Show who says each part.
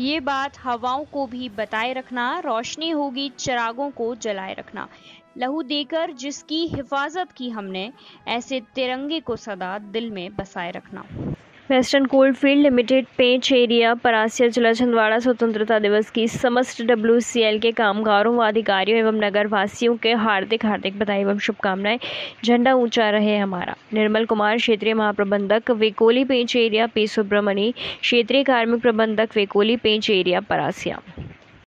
Speaker 1: ये बात हवाओं को भी बताए रखना, रोशनी होगी चिरागों को जलाए रखना। लहू देकर जिसकी हिफाजत की हमने, ऐसे तिरंगे को सदा दिल में बसाए रखना।
Speaker 2: Western Coalfields Limited Pench area Parasia जिला छिंदवाड़ा स्वतंत्रता दिवस की समस्त डब्ल्यूसीएल के कामगारों व अधिकारियों एवं नगर वासियों के हार्दिक हार्दिक बधाई एवं शुभकामनाएँ। झंडा ऊँचा रहे हमारा। निर्मल कुमार, क्षेत्रीय महाप्रबंधक, वेकोली पेंच एरिया, पी सुब्रमणि, क्षेत्रीय कार्मिक प्रबंधक, वेकोली पेंच एरिया, परासिया।